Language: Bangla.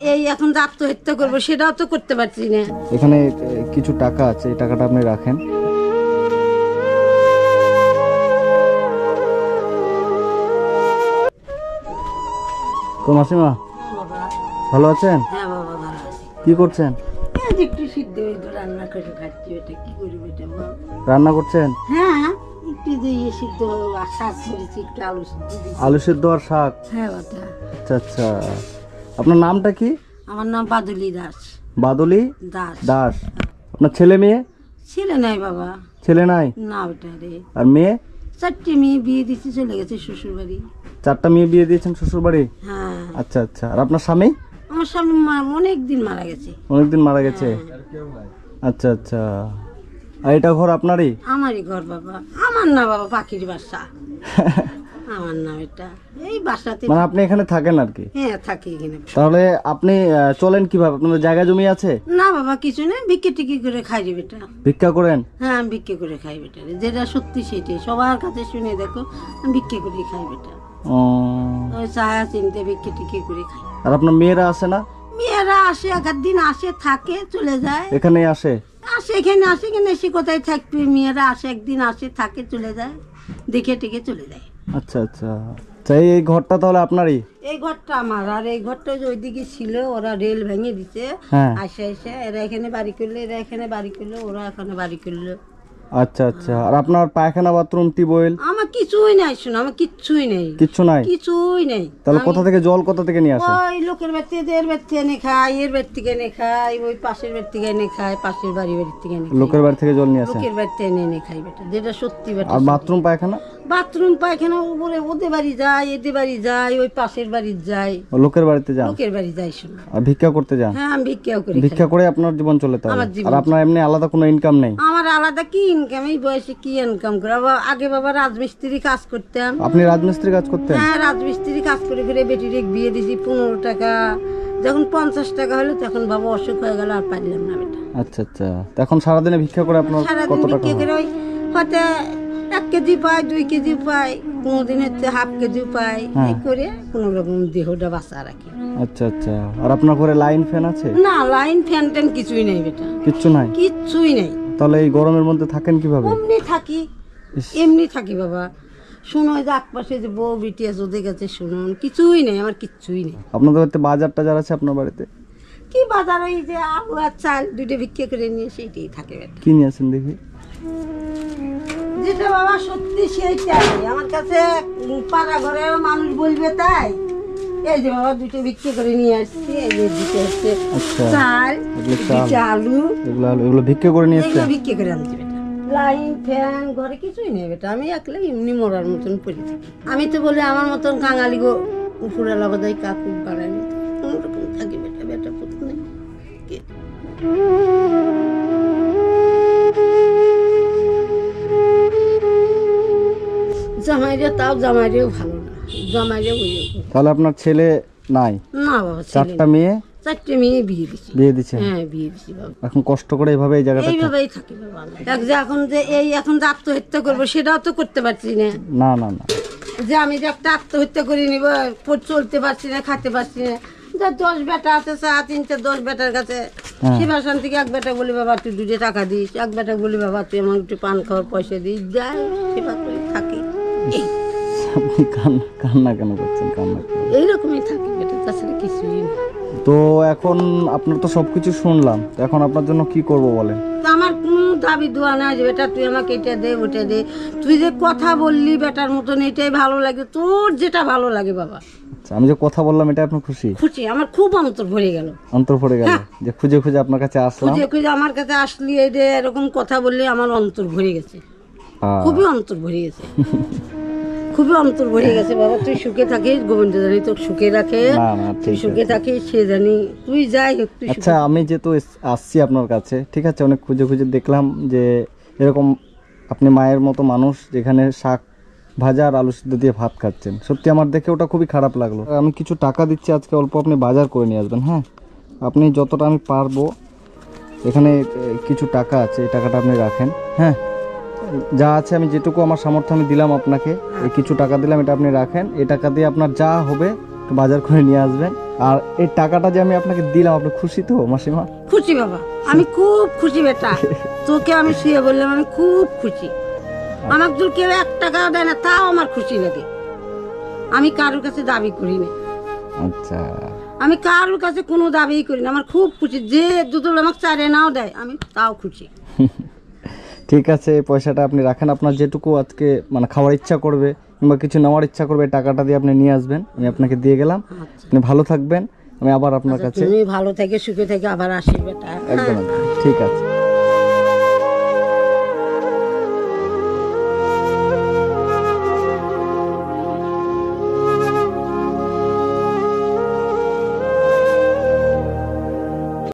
এই এখন আত্মহত্যা করব সেটাও তো করতে পারছি না। এখানে কিছু টাকা আছে এই টাকাটা আপনি রাখেন। তো মাসিমা ভালো আছেন? হ্যাঁ কি করছেন? রান্না করছেন? হ্যাঁ ইয়ে আলু সিদ্ধ আর শাক? হ্যাঁ আচ্ছা আচ্ছা। আপনার নামটা কি? আমার নাম বাদুলি দাস। বাদলি দাস। দাস। আপনার ছেলে মেয়ে? ছেলে নাই বাবা। ছেলে নাই? না ওটা রে। আর মেয়ে? চারটে মেয়ে বিয়ে দিচ্ছে চলে গেছে শ্বশুর বাড়ি চারটা মেয়ে বিয়ে দিয়েছেন শ্বশুর বাড়ি হ্যাঁ। আচ্ছা আচ্ছা। আর আপনার স্বামী? আমার স্বামী অনেক দিন মারা গেছে। অনেকদিন মারা গেছে? আচ্ছা আচ্ছা। আর এটা ঘর আপনারই? আমারই ঘর বাবা। আমার না বাবা পাখির বাসা। আমার নাম এটা। এই বাসাতে মানে আপনি এখানে থাকেন আর কি? হ্যাঁ থাকি এখানে। তাহলে আপনি আহ, চলেন কীভাবে? আপনাদের জায়গা জমি আছে? না বাবা কিছু নেই। বিক্রি টিকি করে খাই রে বেটা। ভিক্ষা করেন? হ্যাঁ আমি বিক্রি করে খাই বেটা রে। যেটা সত্যি সেটাই। সবার কাছে শুনে দেখো আমি বিক্রি করে খাই বেটা। ও, ওই চায়া চিনতে বিক্রি টিকি করে খাই। আর আপনার মেয়েরা আসে না? মেয়েরা আসে এক আধ দিন আসে থাকে চলে যায়। এখানে আসে? আসে এখানে আসে এখানে এসে কোথায় থাকবে? মেয়েরা আসে একদিন আসে থাকে চলে যায়। দেখে টেকে চলে যায়। আচ্ছা আচ্ছা। এই ঘরটা তাহলে আপনারই? এই ঘরটা আমার। আর এই ঘরটা যে ওইদিকে ছিল ওরা রেল ভেঙে দিছে। হ্যাঁ। আসে আসে। এরা এখানে বাড়ি করল এরা এখানে বাড়ি করল ওরা এখানে বাড়ি করল। আচ্ছা আচ্ছা। আর আপনার পায়খানা বাথরুম টিউবওয়েল? আমার কিছুই নাই শোনো আমার কিচ্ছুই নেই। কিচ্ছু নাই? কিছুই নেই। তাহলে কোথা থেকে জল কোথা থেকে নিয়ে আসে? ওই লোকের বাড়ি থেকে এর বাড়ি থেকে এনে খাই এর বাড়ি থেকে এনে খাই ওই পাশের বাড়ি থেকে এনে খাই পাশের বাড়ি বাড়ি থেকে এনে খাই। লোকের বাড়ি থেকে জল নিয়ে আসে? লোকের বাড়ি থেকে এনে এনে খাই বেটা। যেটা সত্যি বেটা আর বাথরুম পায়খানা? বাথরুম পায়খানা উপরে ওদের বাড়ি যায় এদের বাড়ি যায় ওই পাশের বাড়ি যায়। লোকের বাড়িতে যান? লোকের বাড়ি যায় শোনো আর ভিক্ষা করতে যান? হ্যাঁ আমি ভিক্ষাও করি ভিক্ষা করে আপনার জীবন চলে তাহলে? আমার জীবন আর আপনার এমনি আলাদা কোনো ইনকাম নেই? আমার আলাদা কি ইনকাম এই বয়সে কি ইনকাম করে? আবার আগে বাবা রাজমিস্ত্রি কাজ করতাম আপনি রাজমিস্ত্রি কাজ করতেন? হ্যাঁ রাজমিস্ত্রি কাজ করে করে বেটির বিয়ে দিছি পনেরো টাকা। যখন পঞ্চাশ টাকা হলো তখন বাবা অসুখ হয়ে গেল আর পারলাম না বেটা। আচ্ছা আচ্ছা। এখন সারাদিনে ভিক্ষা করে আপনার সারাদিন কত টাকা বিক্রি হয়? করে ওই হয়তো এক কেজি পাই দুই কেজি পাই কোনোদিন হচ্ছে হাফ কেজি পাই। হ্যাঁ। এই করে কোনো রকম দেহটা বাঁচা রাখি। আচ্ছা আচ্ছা। আর আপনার ঘরে লাইন ফ্যান আছে? না লাইন ফ্যান ট্যান কিছুই নেই বেটা। কিচ্ছু নাই? কিচ্ছুই নেই। তাহলে এই গরমের মধ্যে থাকেন কীভাবে? এমনি থাকি। ইস, এমনি থাকি বাবা। শুনো যে আকপাশে যে বউ বিটি আছে ওদের কাছে শুনুন কিছুই নেই আমার কিচ্ছুই নেই। আপনাদের বাড়িতে বাজার টাজার আছে আপনার বাড়িতে? কি বাজার ওই যে আলু আর চাল দুটো বিক্রি করে নিয়ে সেইটাই থাকে বেটা। কি নিয়ে আসেন দেখি। যেটা বাবা সত্যি সেইটাই আমার কাছে পাড়া ঘরের মানুষ বলবে তাই। এই যে বাবা দুটো বিক্রি করে নিয়ে আসছি এই যে দুটো হচ্ছে আচ্ছা। চাল। দুটো আলু। এগুলো এগুলো ভিক্ষা করে নিয়ে এসছেন বিক্রি করে আনছি লাইন ফ্যান ঘরে কিছুই নেই বেটা। আমি একলাই এমনি মরার মতন পড়ে থাকি আমি তো বলি আমার মতন কাঙালি গো উপরে লাগাদাই কাকু বাড়ানি কোনোরকম থাকি জামাইরে তাও জামাইরেও ভালো না। জামাইরে ওই তাহলে আপনার ছেলে নাই? না বাবা চারটা মেয়ে? চারটে মেয়ে বিয়ে দিচ্ছেন হ্যাঁ বিয়ে দিছি বাবা। এখন কষ্ট করে এইভাবে এই জায়গাটা এইভাবেই থাকি বাবা। এক যে এখন যে এই এখন যে আত্মহত্যা করব সেটাও তো করতে পারছি না। না না না। যে আমি যে একটা আত্মহত্যা করে নিব চলতে পারছি না খাতে পারছি না। যে দশ বেটা আছে চা তিনটে দশ বেটার কাছে। হ্যাঁ। থেকে এক বেটা বলি বাবা তুই দুটো টাকা দিস। এক বেটা বলি বাবা তুই আমার একটু পান খাওয়ার পয়সা দিস। যাই সেবা করে থাকি। আপনি কান্না কান্না কেন করছেন? কান্না? এইরকমই থাকি বেটা তাছাড়া কিছুই না। তো এখন আপনার তো সবকিছু শুনলাম তো এখন আপনার জন্য কি করব বলেন? তা আমার কোনো দাবি দোয়া যে বেটা তুই আমাকে এটা দে ওটা দে। তুই যে কথা বললি বেটার মতন এটাই ভালো লাগে তোর যেটা ভালো লাগে বাবা। আচ্ছা আমি যে কথা বললাম এটা আপনার খুশি? খুশি আমার খুব অন্তর ভরে গেল। অন্তর পড়ে গেল? যে খুঁজে খুঁজে আপনার কাছে আসলাম? খুঁজে খুঁজে আমার কাছে আসলি এই যে এরকম কথা বললে আমার অন্তর ভরে গেছে। খুবই অন্তর ভরে গেছে। খুবই অন্তর ভরে গেছে বাবা তুই সুখে থাকিস গোবিন্দ জানি তোর সুখে রাখে। তুই সুখে থাকিস সে জানি তুই যাই হোক তুই আচ্ছা আমি যেহেতু আসছি আপনার কাছে ঠিক আছে অনেক খুঁজে খুঁজে দেখলাম যে এরকম আপনি মায়ের মতো মানুষ যেখানে শাক ভাজা আর আলু সিদ্ধ দিয়ে ভাত খাচ্ছেন। সত্যি আমার দেখে ওটা খুবই খারাপ লাগল। আমি কিছু টাকা দিচ্ছি আজকে অল্প আপনি বাজার করে নিয়ে আসবেন হ্যাঁ? আপনি যতটা আমি পারব এখানে কিছু টাকা আছে এই টাকাটা আপনি রাখেন হ্যাঁ? যা আছে আমি যেটুকু আমার সামর্থ্য আমি দিলাম আপনাকে এই কিছু টাকা দিলাম এটা আপনি রাখেন। এই টাকা দিয়ে আপনার যা হবে একটু বাজার করে নিয়ে আসবেন। আর এই টাকাটা যে আমি আপনাকে দিলাম আপনি খুশি তো মাসিমা? খুশি বাবা। আমি খুব খুশি বেটা। তোকে আমি শুয়ে বললাম আমি খুব খুশি। আমার যদি কেউ এক টাকাও দেয় না তাও আমার খুশি লাগে। আমি কারোর কাছে দাবি করি না। আচ্ছা। আমি কারোর কাছে কোনো দাবিই করি না। আমার খুব খুশি। যে দুটো আমাকে চারে নাও দেয় আমি তাও খুশি। ঠিক আছে এই পয়সাটা আপনি রাখেন। আপনার যেটুকু আজকে মানে খাওয়ার ইচ্ছা করবে কিংবা কিছু নেওয়ার ইচ্ছা করবে টাকাটা দিয়ে আপনি নিয়ে আসবেন। আমি আপনাকে দিয়ে গেলাম। আচ্ছা। আপনি ভালো থাকবেন। আমি আবার আপনার কাছে তুমি ভালো থেকে সুখে থেকে আবার আসি বেটা একদম একদম। ঠিক আছে।